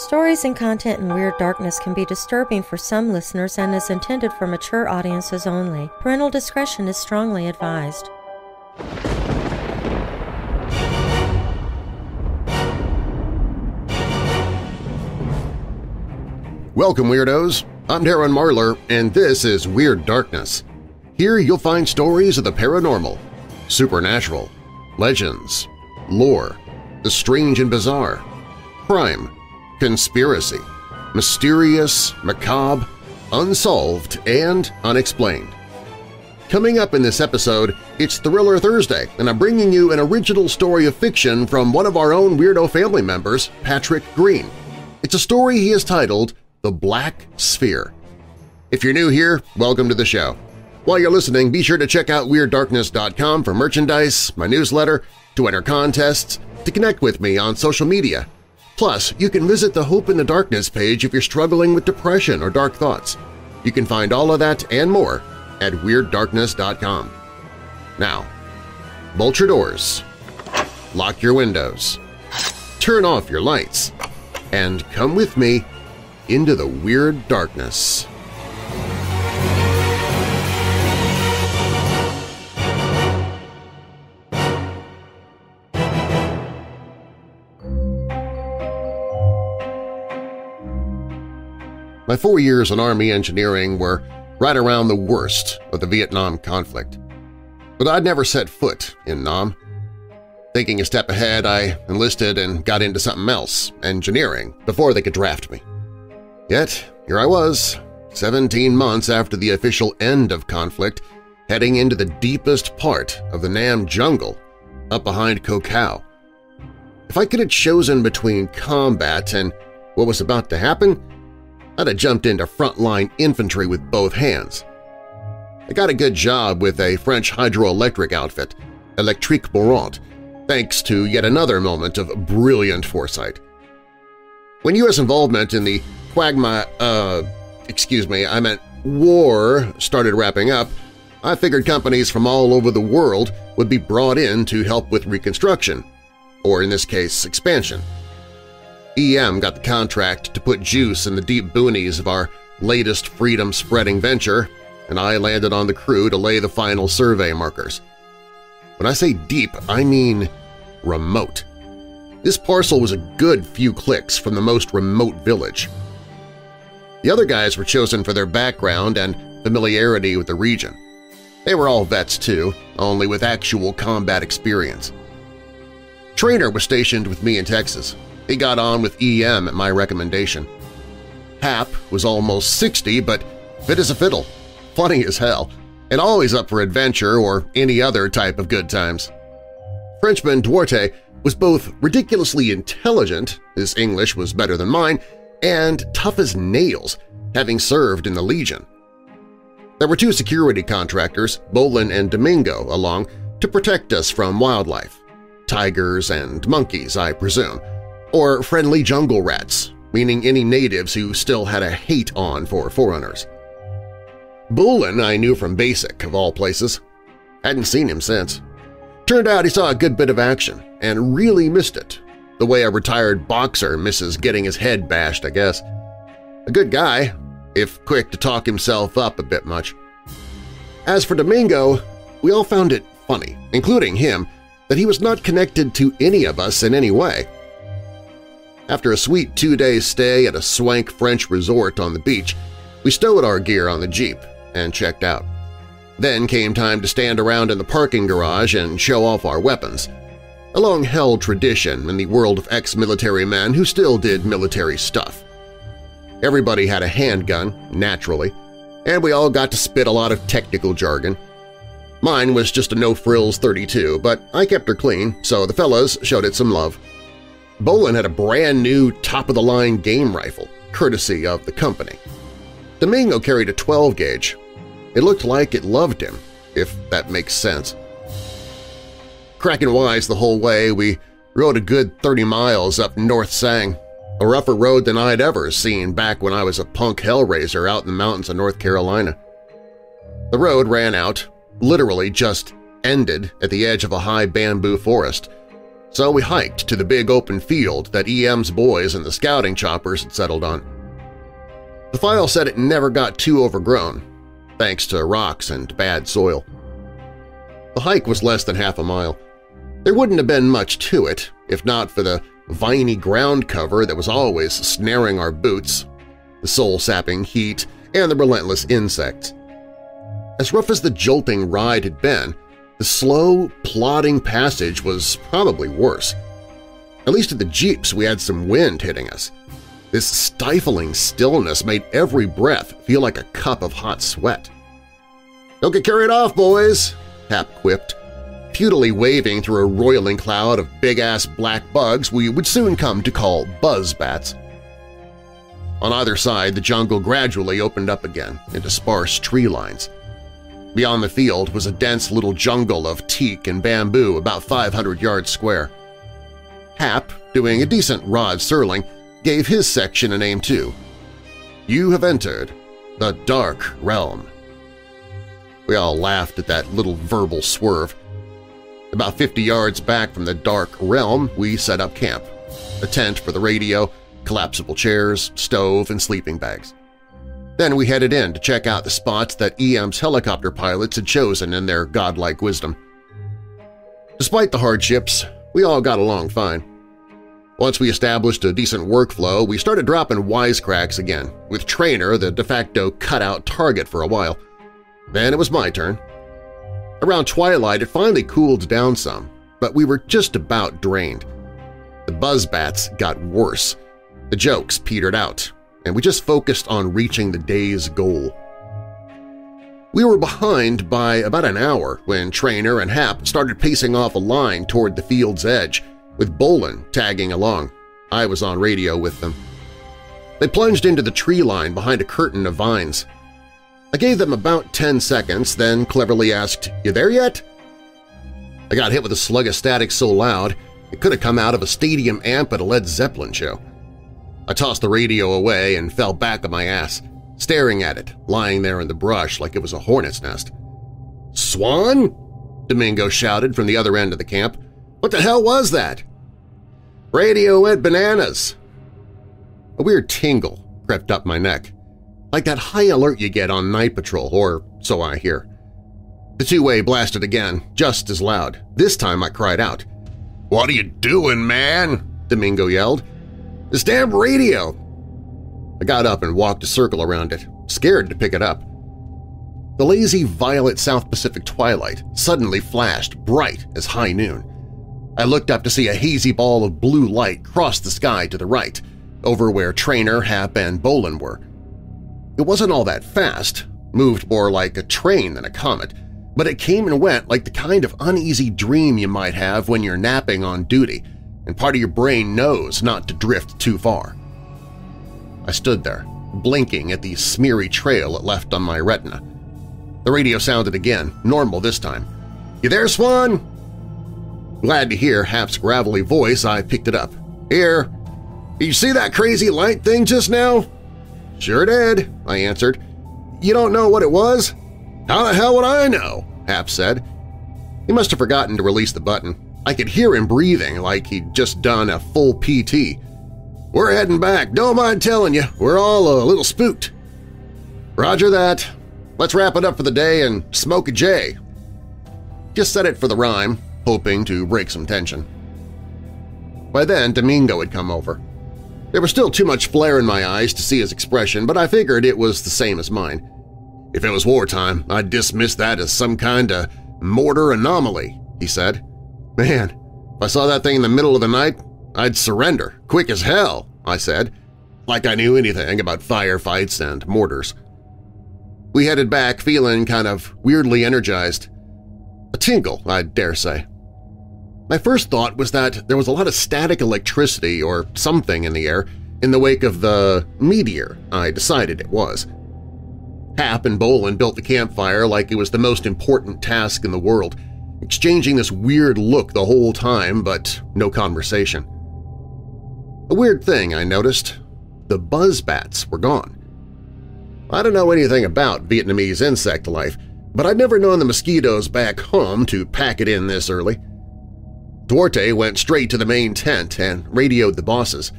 Stories and content in Weird Darkness can be disturbing for some listeners and is intended for mature audiences only. Parental discretion is strongly advised. Welcome, Weirdos! I'm Darren Marlar, and this is Weird Darkness. Here you'll find stories of the paranormal, supernatural, legends, lore, the strange and bizarre, crime, conspiracy, mysterious, macabre, unsolved, and unexplained. Coming up in this episode, it's Thriller Thursday, and I'm bringing you an original story of fiction from one of our own weirdo family members, Patrick Greene. It's a story he has titled The Black Sphere. If you're new here, welcome to the show. While you're listening, be sure to check out WeirdDarkness.com for merchandise, my newsletter, to enter contests, to connect with me on social media. Plus, you can visit the Hope in the Darkness page if you're struggling with depression or dark thoughts. You can find all of that and more at WeirdDarkness.com. Now, bolt your doors, lock your windows, turn off your lights, and come with me into the Weird Darkness. My four years in Army engineering were right around the worst of the Vietnam conflict. But I'd never set foot in Nam. Thinking a step ahead, I enlisted and got into something else, engineering, before they could draft me. Yet, here I was, 17 months after the official end of conflict, heading into the deepest part of the Nam jungle, up behind Ko Khao. If I could have chosen between combat and what was about to happen, I'd have jumped into frontline infantry with both hands. I got a good job with a French hydroelectric outfit, Electrique Bourrant, thanks to yet another moment of brilliant foresight. When U.S. involvement in the quagmire, uh, excuse me, I meant war started wrapping up, I figured companies from all over the world would be brought in to help with reconstruction, or in this case, expansion. EM got the contract to put juice in the deep boonies of our latest freedom-spreading venture, and I landed on the crew to lay the final survey markers. When I say deep, I mean remote. This parcel was a good few clicks from the most remote village. The other guys were chosen for their background and familiarity with the region. They were all vets too, only with actual combat experience. Trainer was stationed with me in Texas, he got on with EM at my recommendation. Hap was almost 60 but fit as a fiddle, funny as hell, and always up for adventure or any other type of good times. Frenchman Duarte was both ridiculously intelligent – his English was better than mine – and tough as nails, having served in the Legion. There were two security contractors, Bolin and Domingo, along to protect us from wildlife – tigers and monkeys, I presume – or friendly jungle rats, meaning any natives who still had a hate on for foreigners. Bolin I knew from Basic, of all places. Hadn't seen him since. Turned out he saw a good bit of action and really missed it, the way a retired boxer misses getting his head bashed, I guess. A good guy, if quick to talk himself up a bit much. As for Domingo, we all found it funny, including him, that he was not connected to any of us in any way. After a sweet two-day stay at a swank French resort on the beach, we stowed our gear on the Jeep and checked out. Then came time to stand around in the parking garage and show off our weapons, a long-held tradition in the world of ex-military men who still did military stuff. Everybody had a handgun, naturally, and we all got to spit a lot of technical jargon. Mine was just a no-frills 32, but I kept her clean, so the fellas showed it some love. Bolin had a brand new top-of-the-line game rifle, courtesy of the company. Domingo carried a 12-gauge. It looked like it loved him, if that makes sense. Cracking wise the whole way, we rode a good 30 miles up North Sang, a rougher road than I'd ever seen back when I was a punk hellraiser out in the mountains of North Carolina. The road ran out, literally just ended at the edge of a high bamboo forest, so we hiked to the big open field that EM's boys and the scouting choppers had settled on. The file said it never got too overgrown, thanks to rocks and bad soil. The hike was less than half a mile. There wouldn't have been much to it if not for the viney ground cover that was always snaring our boots, the soul-sapping heat, and the relentless insects. As rough as the jolting ride had been, the slow, plodding passage was probably worse. At least at the jeeps we had some wind hitting us. This stifling stillness made every breath feel like a cup of hot sweat. "'Don't get carried off, boys!' Hap quipped. Futilely waving through a roiling cloud of big-ass black bugs we would soon come to call buzz bats. On either side, the jungle gradually opened up again into sparse tree lines. Beyond the field was a dense little jungle of teak and bamboo about 500 yards square. Hap, doing a decent Rod Serling, gave his section a name too. You have entered the Dark Realm. We all laughed at that little verbal swerve. About 50 yards back from the Dark Realm, we set up camp. A tent for the radio, collapsible chairs, stove, and sleeping bags. Then we headed in to check out the spots that EM's helicopter pilots had chosen in their godlike wisdom. Despite the hardships, we all got along fine. Once we established a decent workflow, we started dropping wisecracks again, with Trainer the de facto cutout target for a while. Then it was my turn. Around twilight, it finally cooled down some, but we were just about drained. The buzzbats got worse. The jokes petered out, and we just focused on reaching the day's goal. We were behind by about an hour when Trainer and Hap started pacing off a line toward the field's edge, with Bolin tagging along. I was on radio with them. They plunged into the tree line behind a curtain of vines. I gave them about 10 seconds, then cleverly asked, You there yet? I got hit with a slug of static so loud it could have come out of a stadium amp at a Led Zeppelin show. I tossed the radio away and fell back on my ass, staring at it, lying there in the brush like it was a hornet's nest. "'Swan?' Domingo shouted from the other end of the camp. "'What the hell was that?' "'Radio went bananas!' A weird tingle crept up my neck, like that high alert you get on night patrol, or so I hear. The two-way blasted again, just as loud. This time I cried out. "'What are you doing, man?' Domingo yelled. This damn radio! I got up and walked a circle around it, scared to pick it up. The lazy violet South Pacific twilight suddenly flashed bright as high noon. I looked up to see a hazy ball of blue light cross the sky to the right, over where Trainer, Hap, and Bolin were. It wasn't all that fast, moved more like a train than a comet, but it came and went like the kind of uneasy dream you might have when you're napping on duty – and part of your brain knows not to drift too far. I stood there, blinking at the smeary trail it left on my retina. The radio sounded again, normal this time. "'You there, Swan?' Glad to hear Hap's gravelly voice, I picked it up. "'Here. You see that crazy light thing just now?' "'Sure did,' I answered. "'You don't know what it was?' "'How the hell would I know?' Hap said. He must have forgotten to release the button. I could hear him breathing like he'd just done a full PT. We're heading back, don't mind telling you, we're all a little spooked. Roger that. Let's wrap it up for the day and smoke a J. Just said it for the rhyme, hoping to break some tension. By then, Domingo had come over. There was still too much flare in my eyes to see his expression, but I figured it was the same as mine. If it was wartime, I'd dismiss that as some kind of mortar anomaly, he said. Man, if I saw that thing in the middle of the night, I'd surrender, quick as hell, I said, like I knew anything about firefights and mortars. We headed back feeling kind of weirdly energized. A tingle, I dare say. My first thought was that there was a lot of static electricity or something in the air in the wake of the meteor I decided it was. Hap and Bolin built the campfire like it was the most important task in the world, exchanging this weird look the whole time, but no conversation. A weird thing I noticed. The buzz bats were gone. I don't know anything about Vietnamese insect life, but I'd never known the mosquitoes back home to pack it in this early. Duarte went straight to the main tent and radioed the bosses.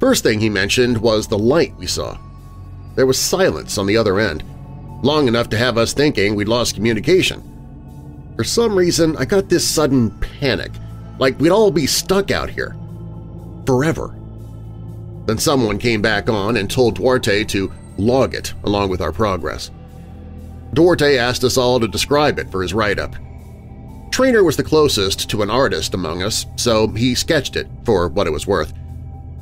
First thing he mentioned was the light we saw. There was silence on the other end, long enough to have us thinking we'd lost communication. For some reason, I got this sudden panic, like we'd all be stuck out here. Forever. Then someone came back on and told Duarte to log it along with our progress. Duarte asked us all to describe it for his write-up. Trainer was the closest to an artist among us, so he sketched it for what it was worth.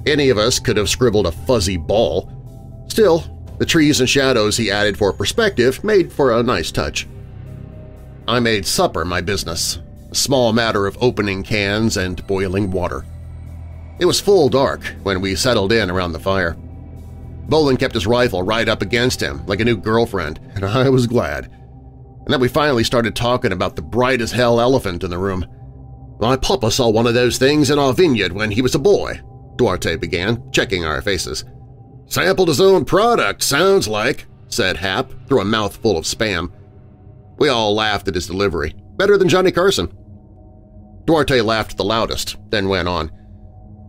Any of us could have scribbled a fuzzy ball. Still, the trees and shadows he added for perspective made for a nice touch. I made supper my business, a small matter of opening cans and boiling water. It was full dark when we settled in around the fire. Bolin kept his rifle right up against him like a new girlfriend, and I was glad. And then we finally started talking about the bright-as-hell elephant in the room. My papa saw one of those things in our vineyard when he was a boy, Duarte began, checking our faces. Sampled his own product, sounds like, said Hap through a mouthful of spam. We all laughed at his delivery. Better than Johnny Carson. Duarte laughed the loudest, then went on.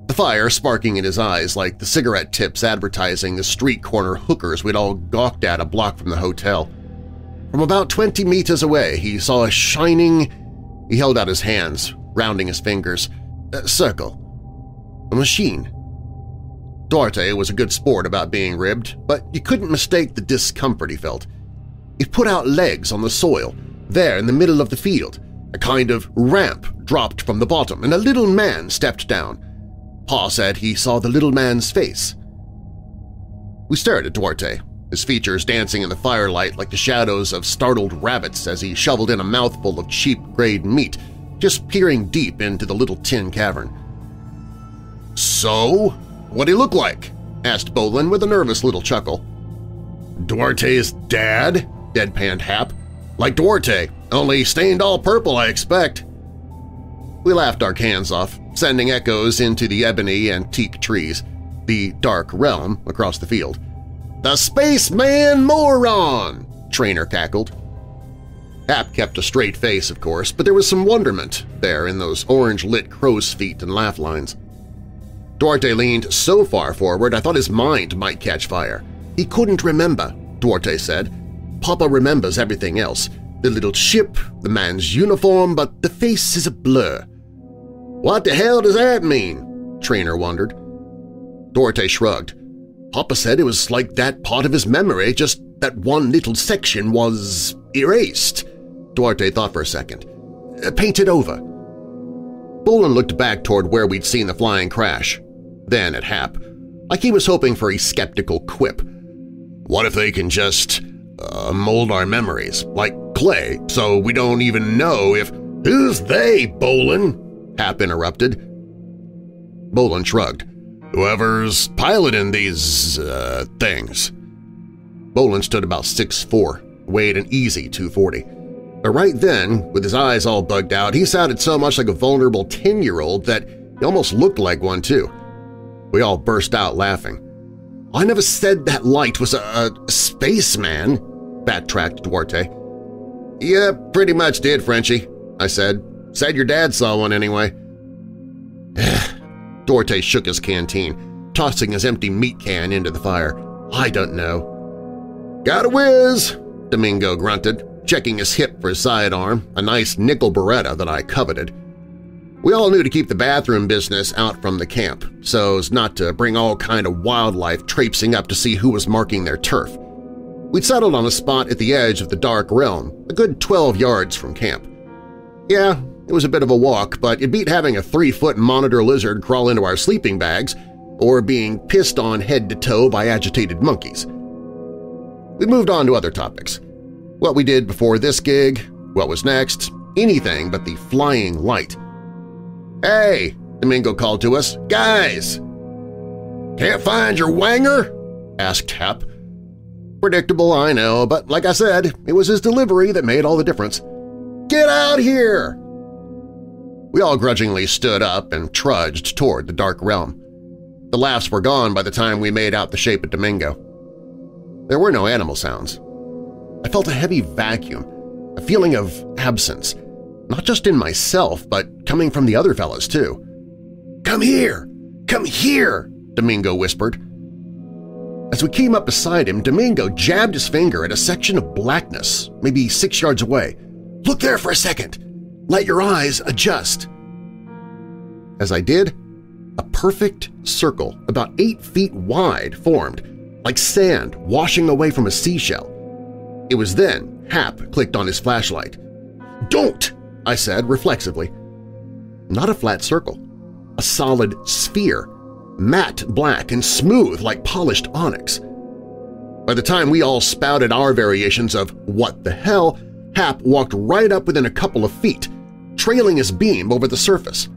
The fire sparking in his eyes like the cigarette tips advertising the street corner hookers we'd all gawked at a block from the hotel. From about 20 meters away, he saw a shining… He held out his hands, rounding his fingers. A circle. A machine. Duarte was a good sport about being ribbed, but you couldn't mistake the discomfort he felt. It put out legs on the soil, there in the middle of the field. A kind of ramp dropped from the bottom, and a little man stepped down. Pa said he saw the little man's face. We stared at Duarte, his features dancing in the firelight like the shadows of startled rabbits as he shoveled in a mouthful of cheap-grade meat, just peering deep into the little tin cavern. "'So? What'd he look like?' asked Bolin with a nervous little chuckle. "'Duarte's dad?' Deadpanned Hap. "'Like Duarte, only stained all purple, I expect.' We laughed our cans off, sending echoes into the ebony and teak trees, the dark realm across the field. "'The spaceman moron!' Trainer cackled. Hap kept a straight face, of course, but there was some wonderment there in those orange-lit crow's feet and laugh lines. Duarte leaned so far forward I thought his mind might catch fire. He couldn't remember, Duarte said. Papa remembers everything else. The little ship, the man's uniform, but the face is a blur. What the hell does that mean? Trainer wondered. Duarte shrugged. Papa said it was like that part of his memory, just that one little section was erased. Duarte thought for a second. Uh, painted over. Bolin looked back toward where we'd seen the flying crash then at Hap, like he was hoping for a skeptical quip. What if they can just uh, mold our memories, like clay, so we don't even know if… Who's they, Bolin? Hap interrupted. Bolin shrugged. Whoever's piloting these, uh, things. Bolin stood about six four, weighed an easy 240. But right then, with his eyes all bugged out, he sounded so much like a vulnerable 10-year-old that he almost looked like one too. We all burst out laughing. I never said that light was a, a spaceman, backtracked Duarte. Yeah, pretty much did, Frenchie, I said. Said your dad saw one anyway. Duarte shook his canteen, tossing his empty meat can into the fire. I don't know. Got a whiz, Domingo grunted, checking his hip for his sidearm, a nice nickel Beretta that I coveted. We all knew to keep the bathroom business out from the camp, so as not to bring all kind of wildlife traipsing up to see who was marking their turf. We'd settled on a spot at the edge of the dark realm, a good 12 yards from camp. Yeah, it was a bit of a walk, but it beat having a three-foot monitor lizard crawl into our sleeping bags or being pissed on head to toe by agitated monkeys. We moved on to other topics. What we did before this gig, what was next, anything but the flying light – Hey, Domingo called to us. Guys! Can't find your wanger? asked Hap. Predictable, I know, but like I said, it was his delivery that made all the difference. Get out here! We all grudgingly stood up and trudged toward the dark realm. The laughs were gone by the time we made out the shape of Domingo. There were no animal sounds. I felt a heavy vacuum, a feeling of absence, not just in myself, but coming from the other fellas too. "'Come here! Come here!' Domingo whispered. As we came up beside him, Domingo jabbed his finger at a section of blackness, maybe six yards away. Look there for a second! Let your eyes adjust. As I did, a perfect circle about eight feet wide formed, like sand washing away from a seashell. It was then Hap clicked on his flashlight. "'Don't!' I said reflexively. Not a flat circle, a solid sphere, matte black and smooth like polished onyx. By the time we all spouted our variations of what the hell, Hap walked right up within a couple of feet, trailing his beam over the surface.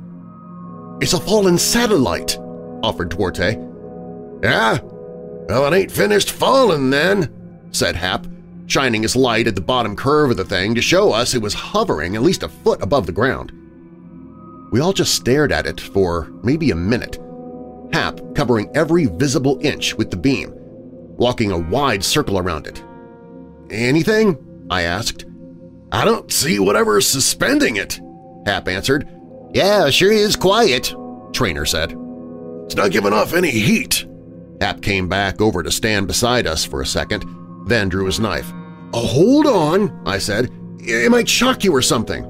"'It's a fallen satellite,' offered Duarte. "'Yeah? Well, it ain't finished falling then,' said Hap, shining his light at the bottom curve of the thing to show us it was hovering at least a foot above the ground. We all just stared at it for maybe a minute, Hap covering every visible inch with the beam, walking a wide circle around it. "'Anything?' I asked. "'I don't see whatever's suspending it,' Hap answered. "'Yeah, sure is quiet,' Trainer said. "'It's not giving off any heat.' Hap came back over to stand beside us for a second, then drew his knife. Oh, hold on, I said. It might shock you or something.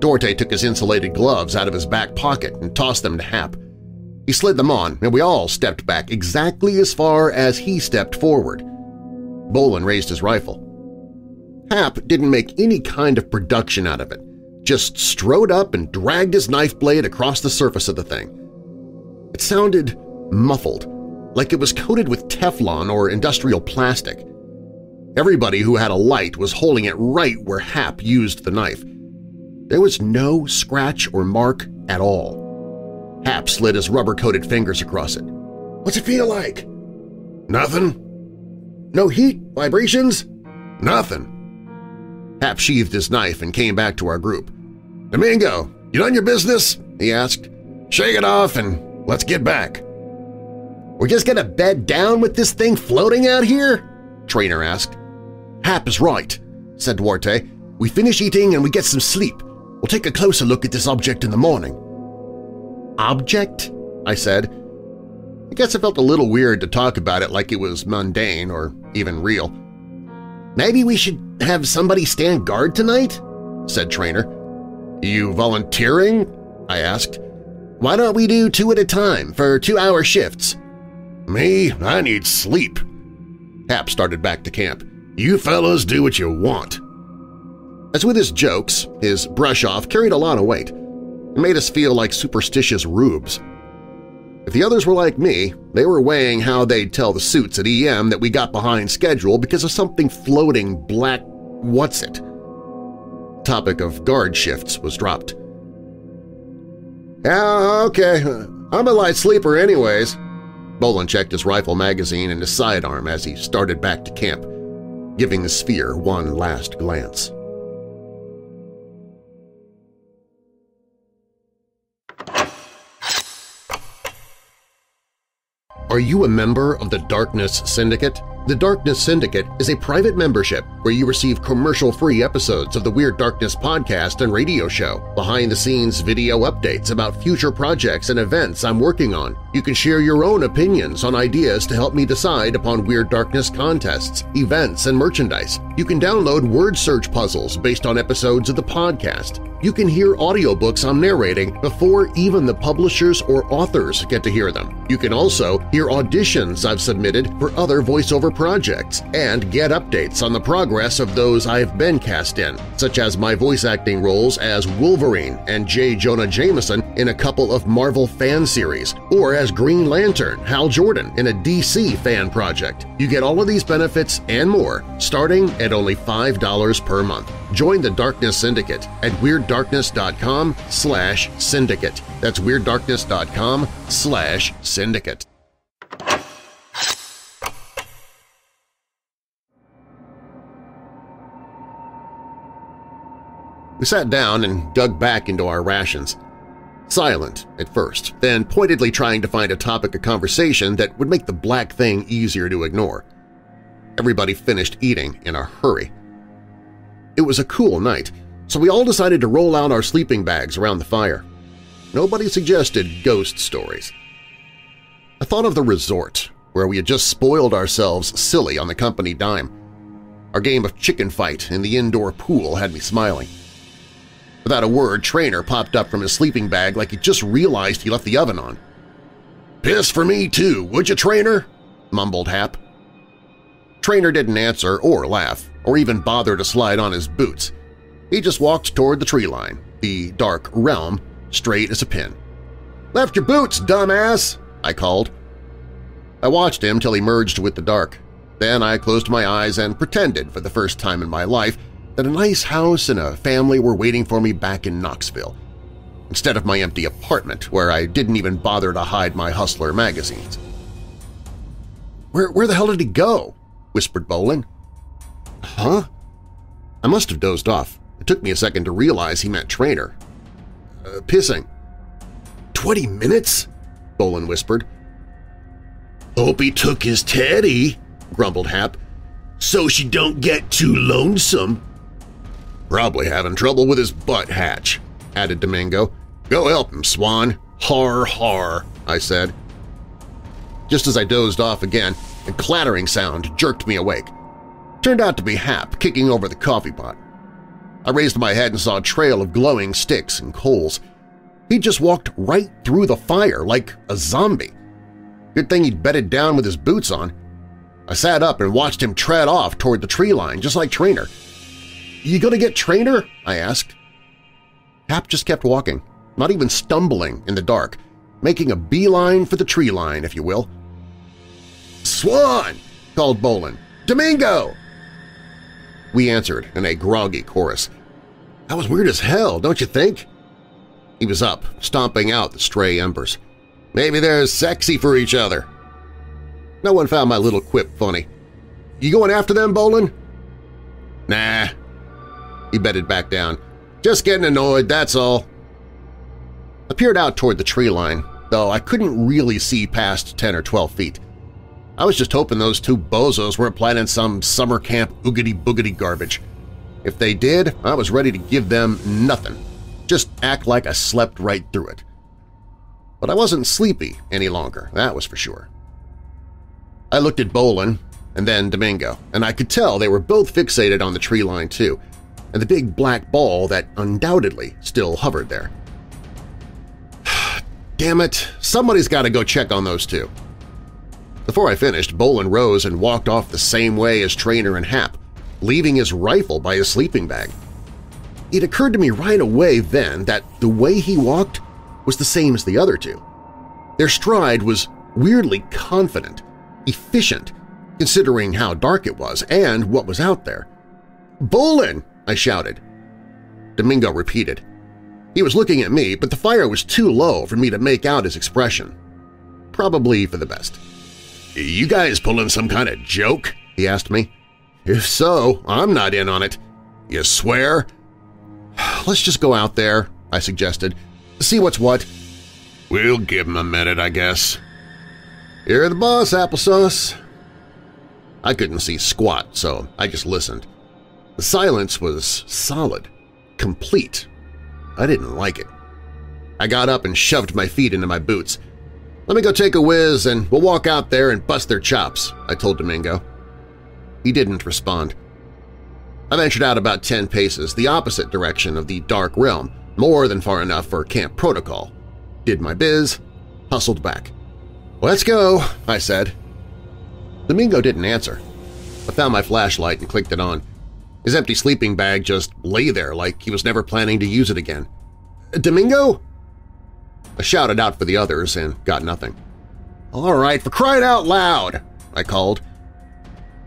Duarte took his insulated gloves out of his back pocket and tossed them to Hap. He slid them on, and we all stepped back exactly as far as he stepped forward. Bolin raised his rifle. Hap didn't make any kind of production out of it, just strode up and dragged his knife blade across the surface of the thing. It sounded muffled, like it was coated with Teflon or industrial plastic. Everybody who had a light was holding it right where Hap used the knife. There was no scratch or mark at all. Hap slid his rubber-coated fingers across it. What's it feel like? Nothing. No heat? Vibrations? Nothing. Hap sheathed his knife and came back to our group. Domingo, you done your business? he asked. Shake it off and let's get back. We're just gonna bed down with this thing floating out here? Trainer asked. Hap is right, said Duarte. We finish eating and we get some sleep. We'll take a closer look at this object in the morning. Object? I said. I guess it felt a little weird to talk about it like it was mundane or even real. Maybe we should have somebody stand guard tonight? said Trainer. You volunteering? I asked. Why don't we do two at a time for two-hour shifts? Me? I need sleep. Hap started back to camp. You fellows do what you want. As with his jokes, his brush-off carried a lot of weight. It made us feel like superstitious rubes. If the others were like me, they were weighing how they'd tell the suits at EM that we got behind schedule because of something floating black what's-it. Topic of guard shifts was dropped. Yeah, okay, I'm a light sleeper anyways. Bolin checked his rifle magazine and his sidearm as he started back to camp giving the sphere one last glance. Are you a member of the Darkness Syndicate? The Darkness Syndicate is a private membership where you receive commercial-free episodes of the Weird Darkness podcast and radio show, behind-the-scenes video updates about future projects and events I'm working on. You can share your own opinions on ideas to help me decide upon Weird Darkness contests, events, and merchandise. You can download word search puzzles based on episodes of the podcast. You can hear audiobooks I'm narrating before even the publishers or authors get to hear them. You can also hear auditions I've submitted for other voiceover projects and get updates on the progress of those I've been cast in, such as my voice acting roles as Wolverine and J. Jonah Jameson in a couple of Marvel fan series, or as Green Lantern Hal Jordan in a DC fan project. You get all of these benefits and more starting at only $5 per month. Join the Darkness Syndicate at WeirdDarkness.com slash syndicate. That's WeirdDarkness.com slash syndicate. We sat down and dug back into our rations. Silent at first, then pointedly trying to find a topic of conversation that would make the black thing easier to ignore. Everybody finished eating in a hurry. It was a cool night, So we all decided to roll out our sleeping bags around the fire. Nobody suggested ghost stories. I thought of the resort, where we had just spoiled ourselves silly on the company dime. Our game of chicken fight in the indoor pool had me smiling. Without a word, Trainer popped up from his sleeping bag like he just realized he left the oven on. "'Piss for me, too, would you, Trainer?' mumbled Hap. Trainer didn't answer or laugh, or even bother to slide on his boots. He just walked toward the tree line, the dark realm, straight as a pin. "'Left your boots, dumbass!' I called. I watched him till he merged with the dark. Then I closed my eyes and pretended for the first time in my life that a nice house and a family were waiting for me back in Knoxville, instead of my empty apartment where I didn't even bother to hide my Hustler magazines. Where, where the hell did he go? whispered Bolin. Huh? I must have dozed off. It took me a second to realize he meant trainer. Uh, pissing. Twenty minutes? Bolin whispered. Hope he took his teddy, grumbled Hap, so she don't get too lonesome. Probably having trouble with his butt hatch, added Domingo. Go help him, Swan. Har har, I said. Just as I dozed off again, a clattering sound jerked me awake. Turned out to be Hap kicking over the coffee pot. I raised my head and saw a trail of glowing sticks and coals. He just walked right through the fire like a zombie. Good thing he'd bedded down with his boots on. I sat up and watched him tread off toward the tree line, just like Trainer. You gonna get Trainer? I asked. Hap just kept walking, not even stumbling in the dark, making a beeline for the tree line, if you will. Swan! called Bolin. Domingo! We answered in a groggy chorus. That was weird as hell, don't you think? He was up, stomping out the stray embers. Maybe they're sexy for each other. No one found my little quip funny. You going after them, Bolin? Nah. He bedded back down. Just getting annoyed, that's all. I peered out toward the tree line, though I couldn't really see past 10 or 12 feet. I was just hoping those two bozos weren't planning some summer camp oogity-boogity garbage. If they did, I was ready to give them nothing. Just act like I slept right through it. But I wasn't sleepy any longer, that was for sure. I looked at Bolin and then Domingo, and I could tell they were both fixated on the tree line too, and the big black ball that undoubtedly still hovered there. Damn it, somebody's got to go check on those two. Before I finished, Bolin rose and walked off the same way as Trainer and Hap, leaving his rifle by his sleeping bag. It occurred to me right away then that the way he walked was the same as the other two. Their stride was weirdly confident, efficient, considering how dark it was and what was out there. "'Bolin!' I shouted. Domingo repeated. He was looking at me, but the fire was too low for me to make out his expression. Probably for the best. "'You guys pulling some kind of joke?' he asked me. "'If so, I'm not in on it. You swear?' "'Let's just go out there,' I suggested, see what's what. We'll give him a minute, I guess. You're the boss, applesauce. I couldn't see squat, so I just listened. The silence was solid, complete. I didn't like it. I got up and shoved my feet into my boots. Let me go take a whiz and we'll walk out there and bust their chops, I told Domingo. He didn't respond. I ventured out about ten paces, the opposite direction of the dark realm, more than far enough for camp protocol. Did my biz, hustled back. "'Let's go,' I said. Domingo didn't answer. I found my flashlight and clicked it on. His empty sleeping bag just lay there like he was never planning to use it again. "'Domingo?' I shouted out for the others and got nothing. "'All right, for crying out loud!' I called.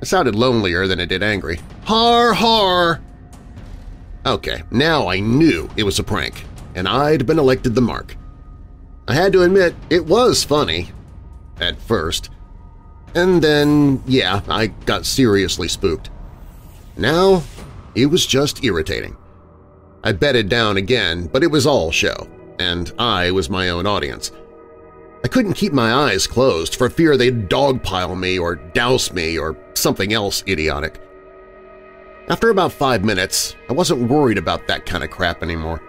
It sounded lonelier than it did angry. "'Har har!' Okay, now I knew it was a prank, and I'd been elected the mark. I had to admit it was funny. At first. And then, yeah, I got seriously spooked. Now, it was just irritating. I bedded down again, but it was all show, and I was my own audience. I couldn't keep my eyes closed for fear they'd dogpile me or douse me or something else idiotic. After about five minutes, I wasn't worried about that kind of crap anymore.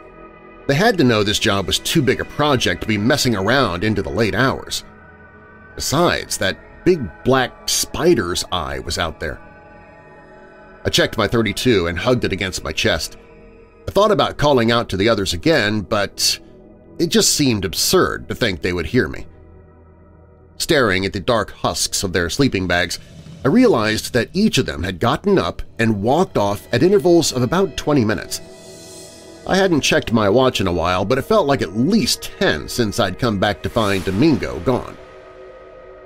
They had to know this job was too big a project to be messing around into the late hours. Besides, that big black spider's eye was out there. I checked my 32 and hugged it against my chest. I thought about calling out to the others again, but it just seemed absurd to think they would hear me. Staring at the dark husks of their sleeping bags, I realized that each of them had gotten up and walked off at intervals of about 20 minutes. I hadn't checked my watch in a while, but it felt like at least 10 since I'd come back to find Domingo gone.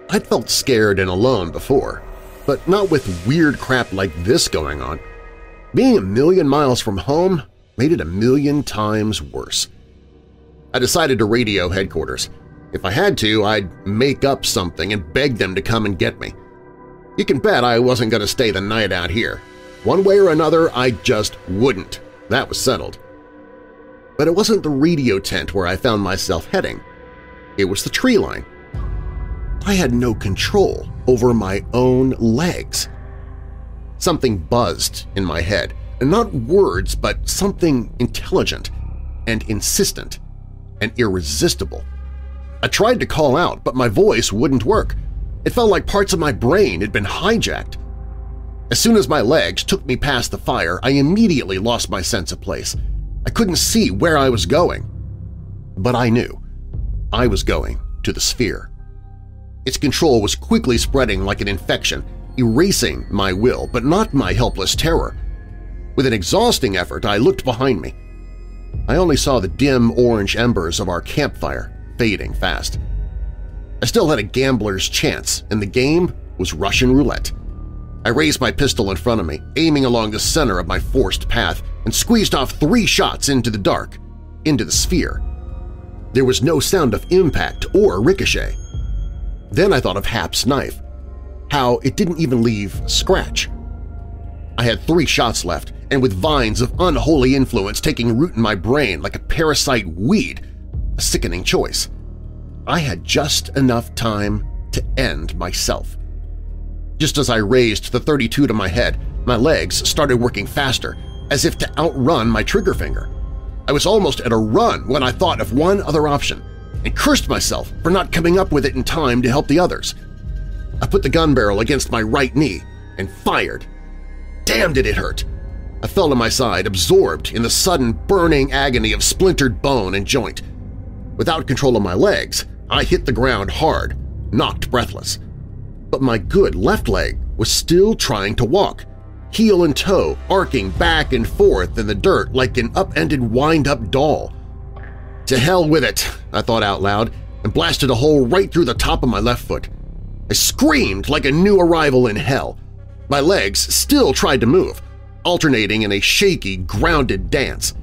I'd felt scared and alone before, but not with weird crap like this going on. Being a million miles from home made it a million times worse. I decided to radio headquarters. If I had to, I'd make up something and beg them to come and get me. You can bet I wasn't going to stay the night out here. One way or another, I just wouldn't. That was settled. But it wasn't the radio tent where I found myself heading. It was the tree line. I had no control over my own legs. Something buzzed in my head, and not words, but something intelligent and insistent and irresistible. I tried to call out, but my voice wouldn't work. It felt like parts of my brain had been hijacked. As soon as my legs took me past the fire, I immediately lost my sense of place. I couldn't see where I was going. But I knew. I was going to the sphere. Its control was quickly spreading like an infection, erasing my will but not my helpless terror. With an exhausting effort, I looked behind me. I only saw the dim orange embers of our campfire fading fast. I still had a gambler's chance, and the game was Russian roulette. I raised my pistol in front of me, aiming along the center of my forced path, and squeezed off three shots into the dark, into the sphere. There was no sound of impact or ricochet. Then I thought of Hap's knife, how it didn't even leave a scratch. I had three shots left, and with vines of unholy influence taking root in my brain like a parasite weed, a sickening choice. I had just enough time to end myself. Just as I raised the 32 to my head, my legs started working faster, as if to outrun my trigger finger. I was almost at a run when I thought of one other option – and cursed myself for not coming up with it in time to help the others. I put the gun barrel against my right knee and fired. Damn did it hurt! I fell to my side, absorbed in the sudden burning agony of splintered bone and joint. Without control of my legs, I hit the ground hard, knocked breathless. But my good left leg was still trying to walk, heel and toe arcing back and forth in the dirt like an upended wind-up doll. To hell with it, I thought out loud, and blasted a hole right through the top of my left foot. I screamed like a new arrival in hell. My legs still tried to move, alternating in a shaky, grounded dance.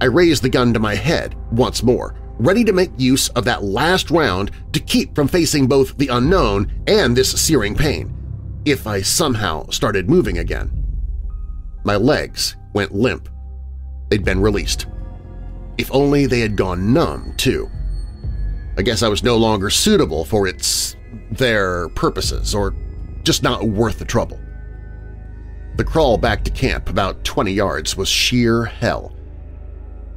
I raised the gun to my head once more, ready to make use of that last round to keep from facing both the unknown and this searing pain, if I somehow started moving again. My legs went limp. They'd been released. If only they had gone numb, too. I guess I was no longer suitable for its… their purposes, or just not worth the trouble. The crawl back to camp, about 20 yards, was sheer hell.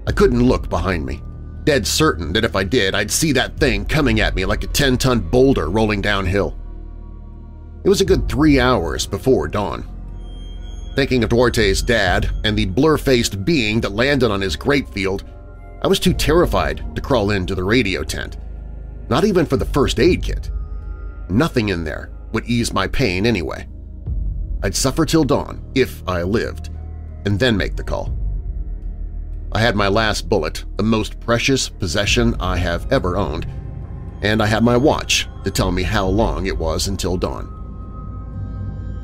I couldn't look behind me, dead certain that if I did, I'd see that thing coming at me like a 10-ton boulder rolling downhill. It was a good three hours before dawn. Thinking of Duarte's dad and the blur-faced being that landed on his grape field, I was too terrified to crawl into the radio tent, not even for the first aid kit. Nothing in there would ease my pain anyway. I'd suffer till dawn, if I lived, and then make the call. I had my last bullet, the most precious possession I have ever owned, and I had my watch to tell me how long it was until dawn.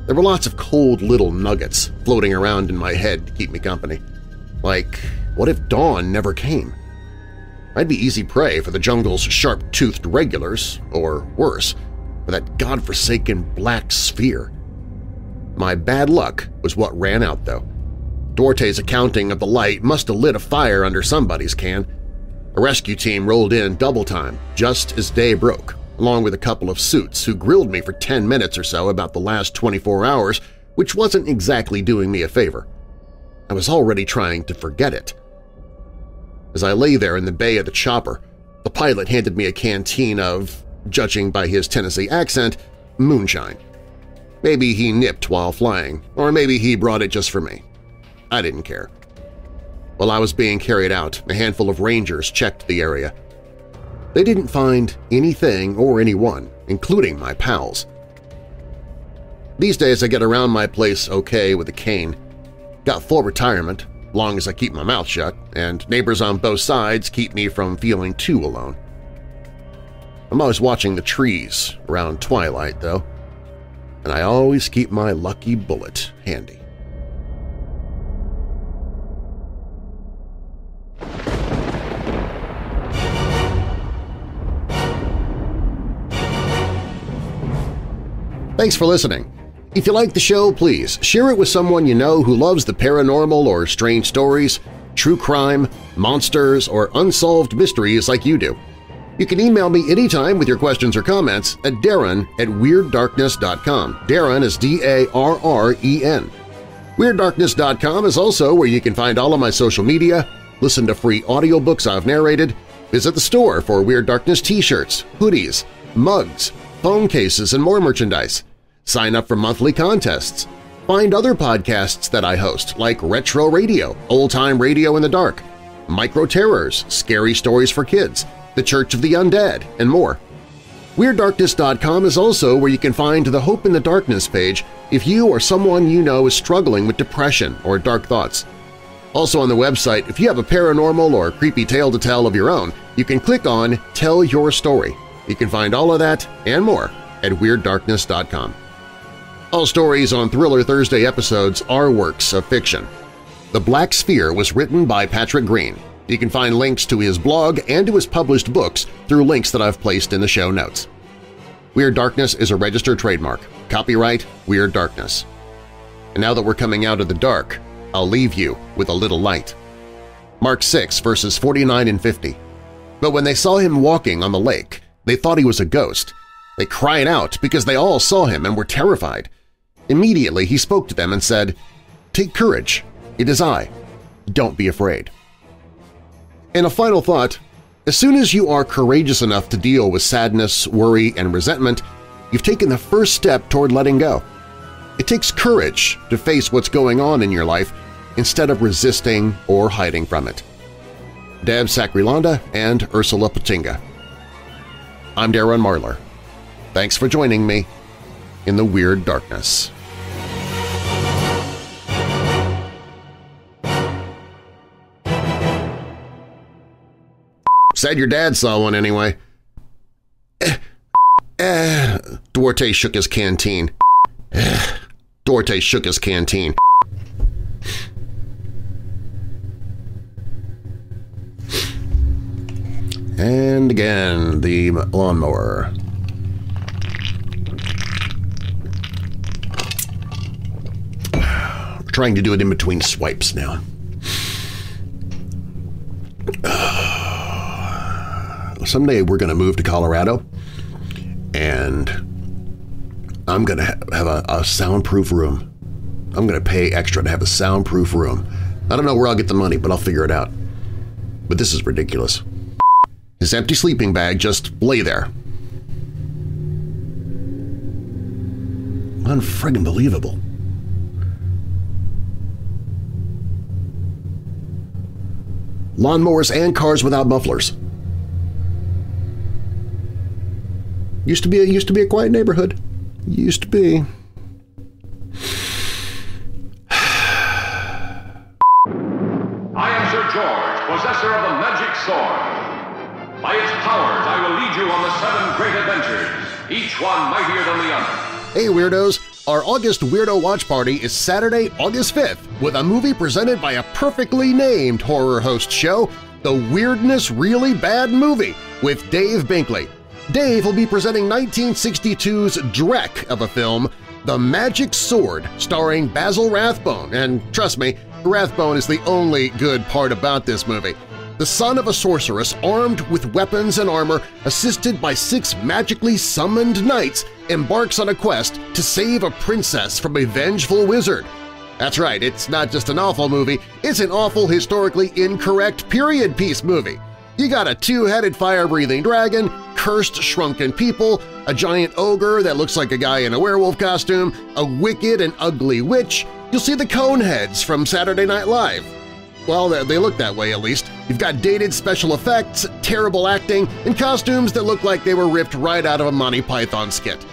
There were lots of cold little nuggets floating around in my head to keep me company, like what if dawn never came? I'd be easy prey for the jungle's sharp-toothed regulars, or worse, for that godforsaken black sphere. My bad luck was what ran out, though. Duarte's accounting of the light must have lit a fire under somebody's can. A rescue team rolled in double time just as day broke, along with a couple of suits who grilled me for 10 minutes or so about the last 24 hours which wasn't exactly doing me a favor. I was already trying to forget it. As I lay there in the bay of the chopper, the pilot handed me a canteen of, judging by his Tennessee accent, moonshine. Maybe he nipped while flying, or maybe he brought it just for me. I didn't care. While I was being carried out, a handful of rangers checked the area. They didn't find anything or anyone, including my pals. These days I get around my place okay with a cane. Got full retirement, long as I keep my mouth shut, and neighbors on both sides keep me from feeling too alone. I'm always watching the trees around twilight, though, and I always keep my lucky bullet handy. Thanks for listening. If you like the show, please share it with someone you know who loves the paranormal or strange stories, true crime, monsters, or unsolved mysteries like you do. You can email me anytime with your questions or comments at darren at WeirdDarkness.com. Darren is D-A-R-R-E-N. WeirdDarkness.com is also where you can find all of my social media, listen to free audiobooks I've narrated, visit the store for Weird Darkness t-shirts, hoodies, mugs, phone cases, and more merchandise. Sign up for monthly contests. Find other podcasts that I host, like Retro Radio, Old Time Radio in the Dark, Micro Terrors, Scary Stories for Kids, The Church of the Undead, and more. WeirdDarkness.com is also where you can find the Hope in the Darkness page if you or someone you know is struggling with depression or dark thoughts. Also on the website, if you have a paranormal or creepy tale to tell of your own, you can click on Tell Your Story. You can find all of that and more at WeirdDarkness.com. All stories on Thriller Thursday episodes are works of fiction. The Black Sphere was written by Patrick Greene. You can find links to his blog and to his published books through links that I've placed in the show notes. Weird Darkness is a registered trademark. Copyright Weird Darkness. And now that we're coming out of the dark, I'll leave you with a little light. Mark 6 verses 49 and 50. But when they saw him walking on the lake, they thought he was a ghost. They cried out because they all saw him and were terrified. Immediately he spoke to them and said, Take courage, it is I. Don't be afraid. And a final thought, as soon as you are courageous enough to deal with sadness, worry, and resentment, you've taken the first step toward letting go. It takes courage to face what's going on in your life instead of resisting or hiding from it. Deb Sacrilanda and Ursula Patinga. I'm Darren Marlar. Thanks for joining me in the Weird Darkness. Said your dad saw one anyway. Eh, eh. Duarte shook his canteen. Eh. Duarte shook his canteen. And again, the lawnmower. Trying to do it in between swipes now. someday we're going to move to Colorado, and I'm going to ha have a, a soundproof room. I'm going to pay extra to have a soundproof room. I don't know where I'll get the money, but I'll figure it out. But this is ridiculous. His empty sleeping bag just lay there. Unfriggin' believable. Lawnmowers and cars without mufflers. Used to be a, used to be a quiet neighborhood. Used to be. I am Sir George, possessor of the magic sword. By its powers, I will lead you on the seven great adventures, each one mightier than the other. Hey Weirdos! Our August Weirdo Watch Party is Saturday, August 5th with a movie presented by a perfectly named horror host show, The Weirdness Really Bad Movie, with Dave Binkley. Dave will be presenting 1962's Drek of a film, The Magic Sword, starring Basil Rathbone, and trust me, Rathbone is the only good part about this movie. The son of a sorceress armed with weapons and armor assisted by six magically summoned knights embarks on a quest to save a princess from a vengeful wizard. That's right, it's not just an awful movie, it's an awful historically incorrect period piece movie. You got a two-headed fire-breathing dragon, cursed shrunken people, a giant ogre that looks like a guy in a werewolf costume, a wicked and ugly witch, you'll see the Coneheads from Saturday Night Live. Well, they look that way at least. You've got dated special effects, terrible acting, and costumes that look like they were ripped right out of a Monty Python skit.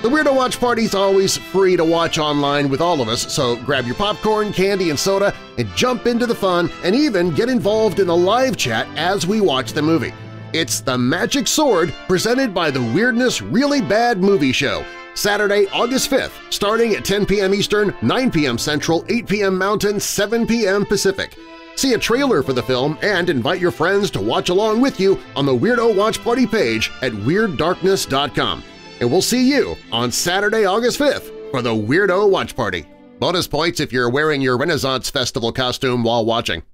The Weirdo Watch Party's always free to watch online with all of us, so grab your popcorn, candy, and soda and jump into the fun and even get involved in the live chat as we watch the movie. It's The Magic Sword presented by the Weirdness Really Bad Movie Show, Saturday, August 5th, starting at 10 p.m. Eastern, 9 p.m. Central, 8 p.m. Mountain, 7 p.m. Pacific. See a trailer for the film and invite your friends to watch along with you on the Weirdo Watch Party page at WeirdDarkness.com and we'll see you on Saturday, August 5th for the Weirdo Watch Party. Bonus points if you're wearing your Renaissance Festival costume while watching.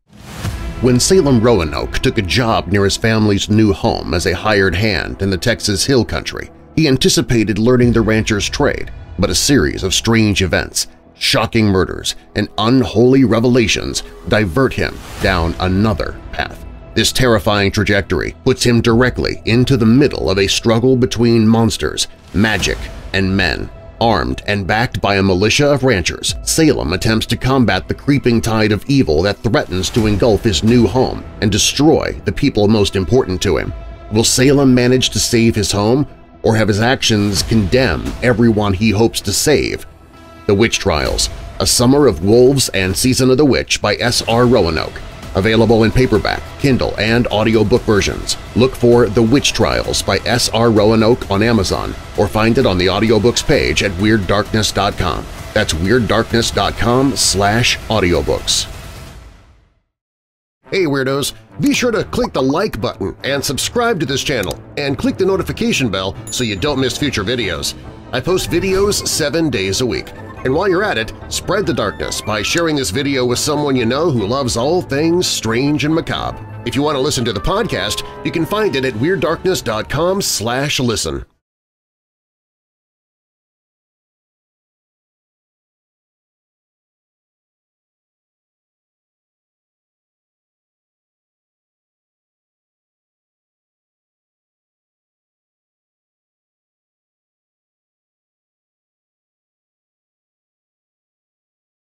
When Salem Roanoke took a job near his family's new home as a hired hand in the Texas Hill Country, he anticipated learning the rancher's trade, but a series of strange events, shocking murders, and unholy revelations divert him down another path. This terrifying trajectory puts him directly into the middle of a struggle between monsters, magic, and men. Armed and backed by a militia of ranchers, Salem attempts to combat the creeping tide of evil that threatens to engulf his new home and destroy the people most important to him. Will Salem manage to save his home, or have his actions condemn everyone he hopes to save? The Witch Trials, A Summer of Wolves and Season of the Witch by S. R. Roanoke, Available in paperback, Kindle, and audiobook versions. Look for The Witch Trials by S. R. Roanoke on Amazon or find it on the audiobooks page at WeirdDarkness.com. That's WeirdDarkness.com slash audiobooks. Hey Weirdos! Be sure to click the like button and subscribe to this channel and click the notification bell so you don't miss future videos. I post videos seven days a week. And while you're at it, spread the darkness by sharing this video with someone you know who loves all things strange and macabre. If you want to listen to the podcast, you can find it at WeirdDarkness.com listen.